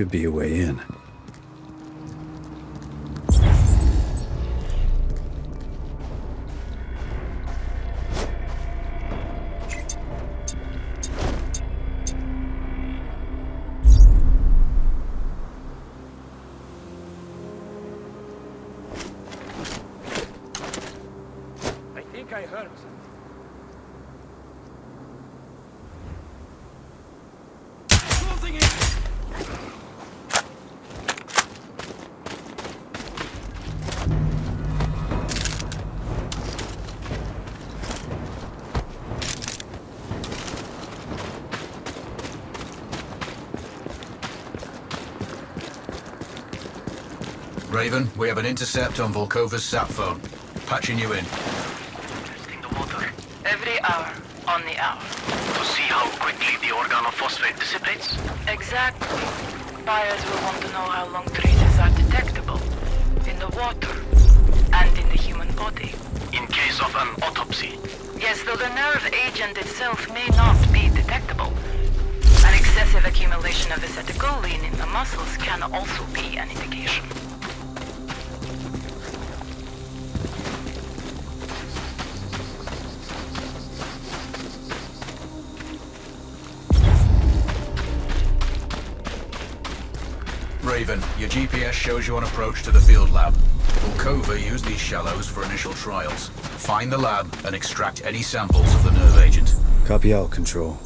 Could be a way in. Raven, we have an intercept on Volkova's sat phone. Patching you in. Testing the water Every hour, on the hour. to see how quickly the organophosphate dissipates. Exactly. Buyers will want to know how long traces are detectable. In the water. And in the human body. In case of an autopsy, Yes, though the nerve agent itself may not be detectable. An excessive accumulation of acetylcholine in the muscles can also be an indication. Your GPS shows you on approach to the field lab. Volkova used these shallows for initial trials. Find the lab and extract any samples of the nerve agent. Copy out, Control.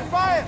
Fire,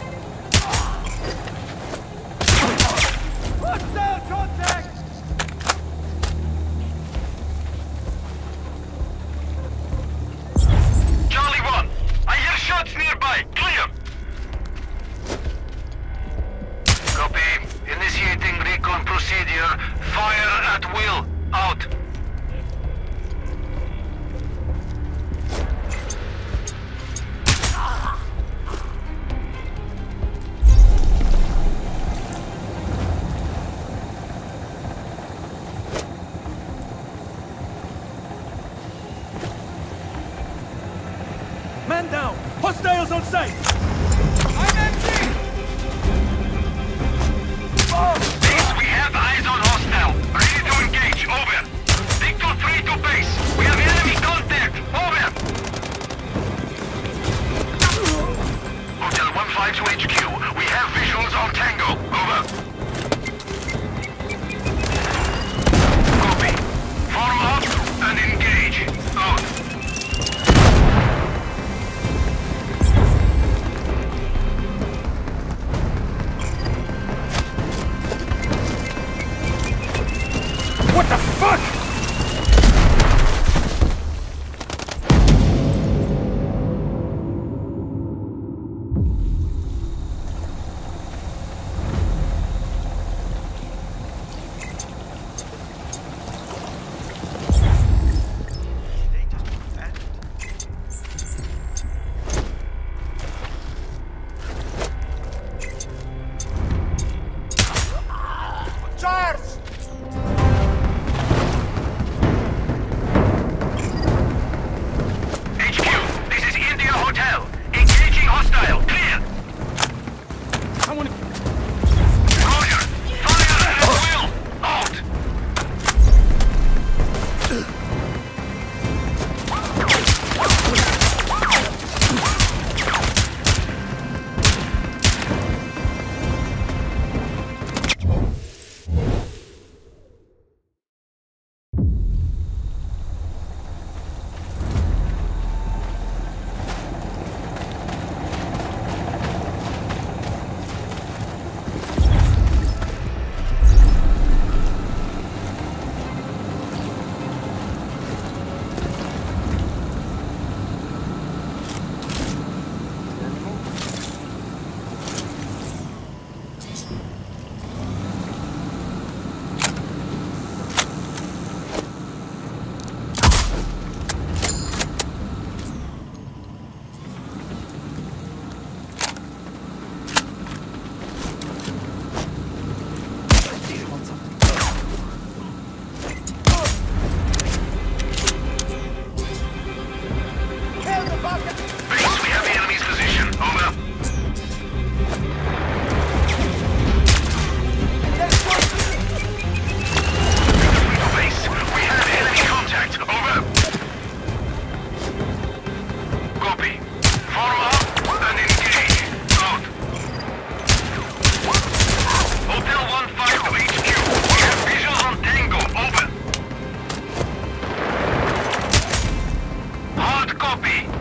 Hostiles Copy.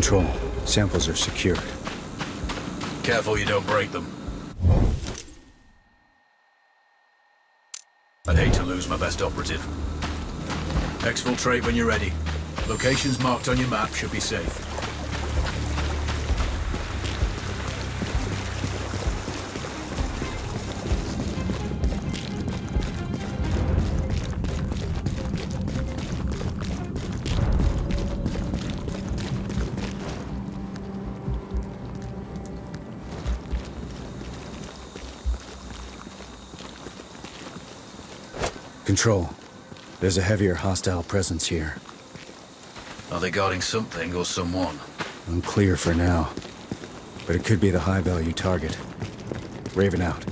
Control. Samples are secure. Careful you don't break them. I'd hate to lose my best operative. Exfiltrate when you're ready. Locations marked on your map should be safe. Control. There's a heavier hostile presence here. Are they guarding something or someone? Unclear for now. But it could be the high-value target. Raven out.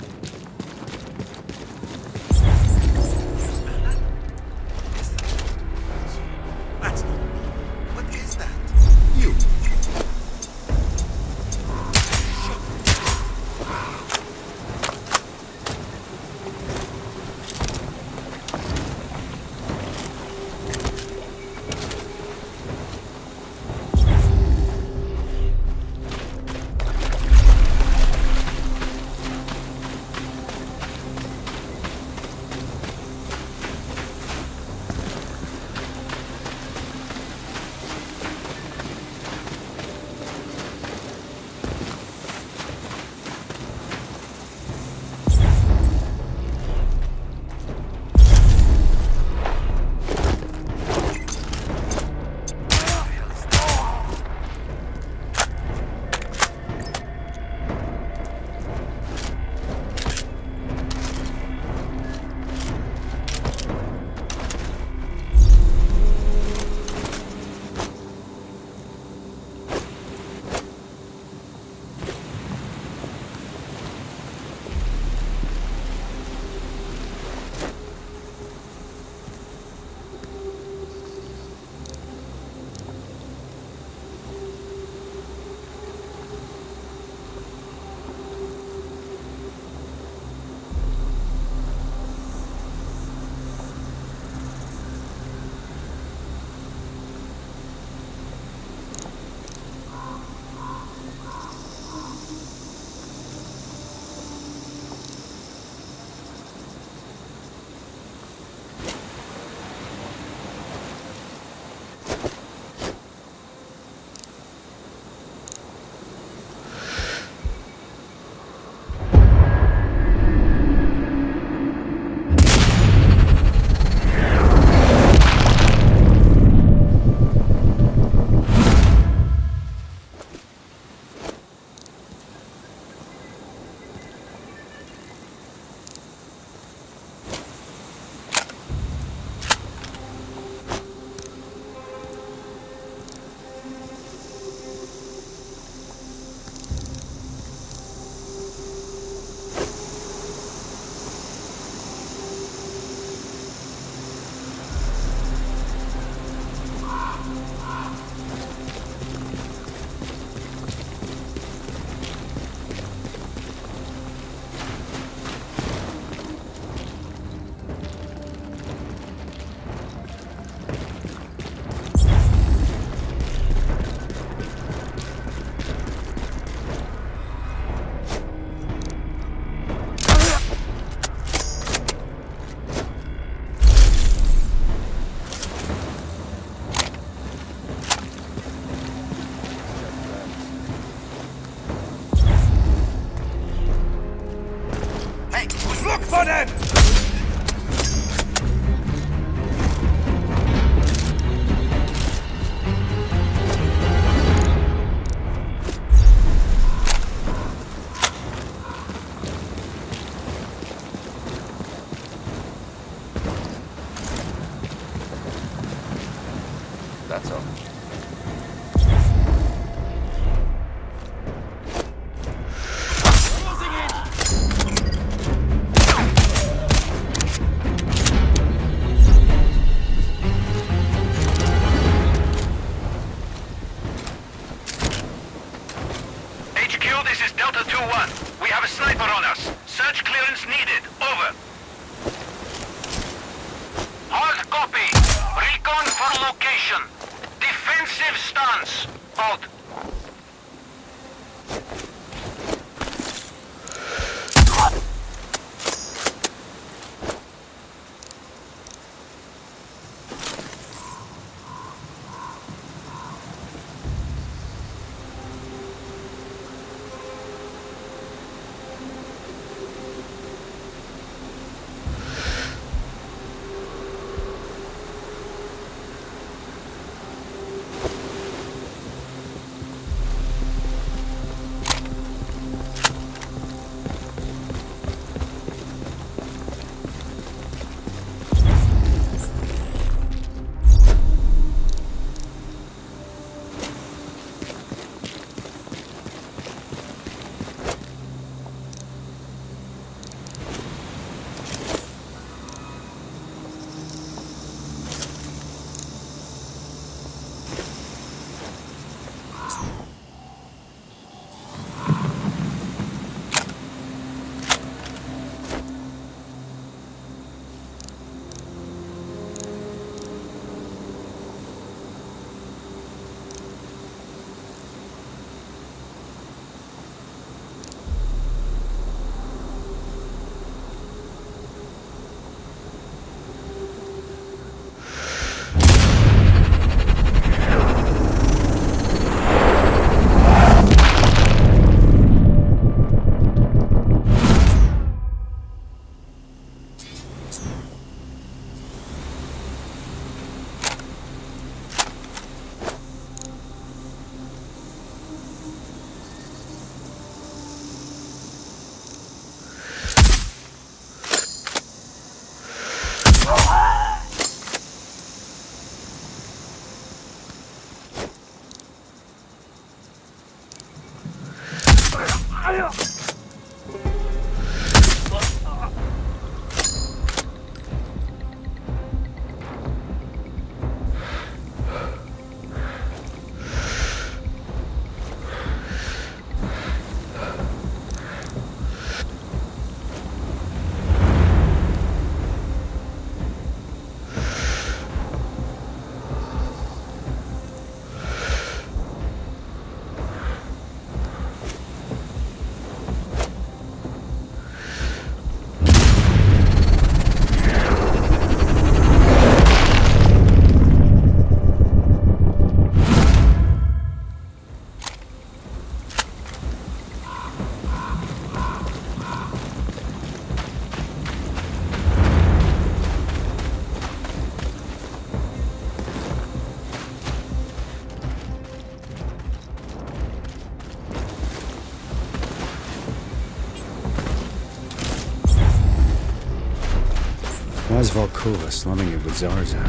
Volkova slumming it with Zarza?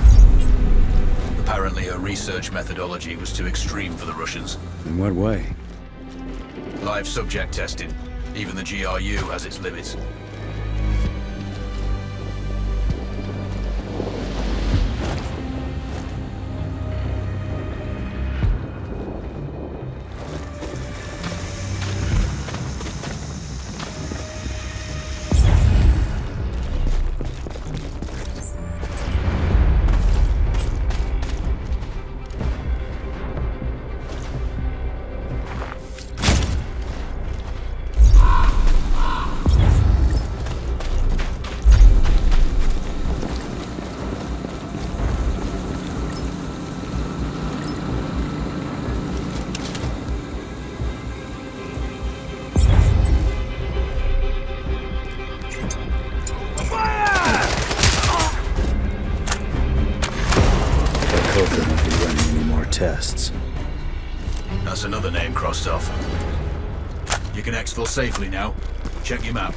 Apparently her research methodology was too extreme for the Russians. In what way? Live subject testing. Even the GRU has its limits. Tests. That's another name crossed off. You can exfil safely now. Check your map.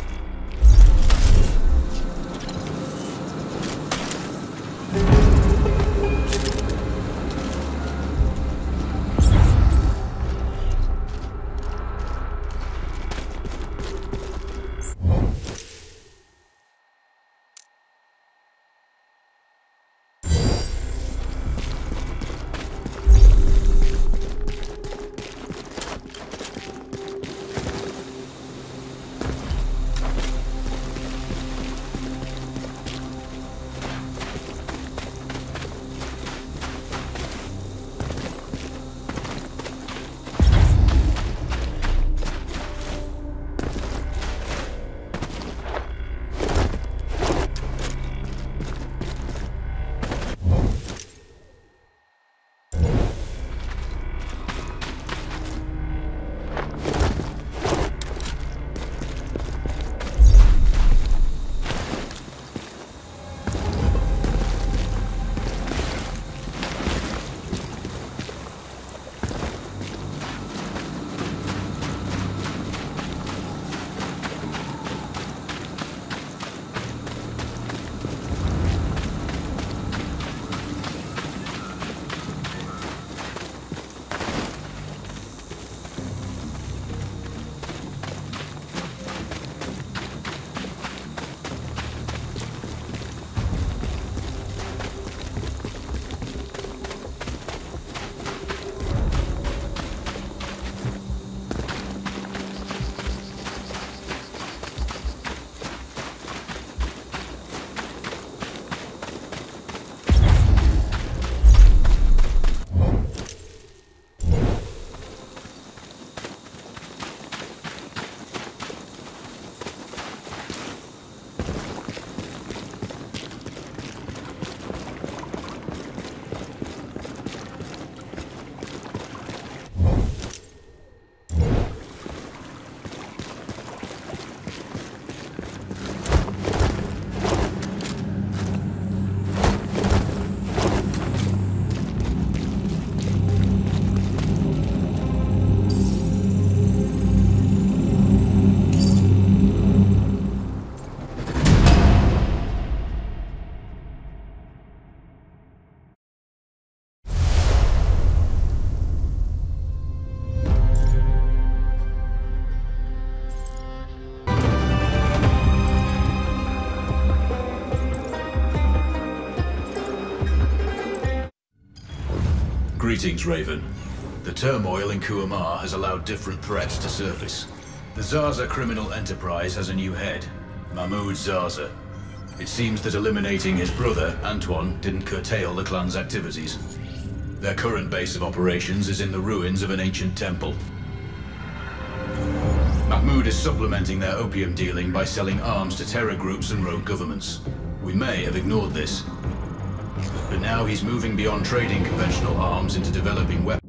Greetings, Raven. The turmoil in Kuamar has allowed different threats to surface. The Zarza criminal enterprise has a new head, Mahmoud Zarza. It seems that eliminating his brother, Antoine, didn't curtail the clan's activities. Their current base of operations is in the ruins of an ancient temple. Mahmoud is supplementing their opium dealing by selling arms to terror groups and rogue governments. We may have ignored this, now he's moving beyond trading conventional arms into developing weapons.